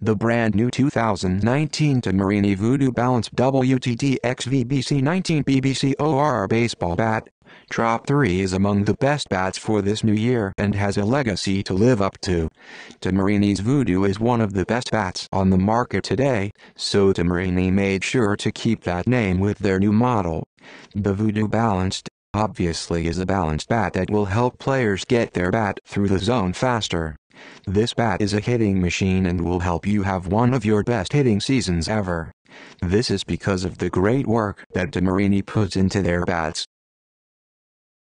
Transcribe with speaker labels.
Speaker 1: The brand new 2019 DeMarini Voodoo Balanced WTD XVBC 19 BBCOR baseball bat. Drop 3 is among the best bats for this new year and has a legacy to live up to. DeMarini's Voodoo is one of the best bats on the market today, so DeMarini made sure to keep that name with their new model. The Voodoo Balanced, obviously is a balanced bat that will help players get their bat through the zone faster. This bat is a hitting machine and will help you have one of your best hitting seasons ever. This is because of the great work that Demarini puts into their bats.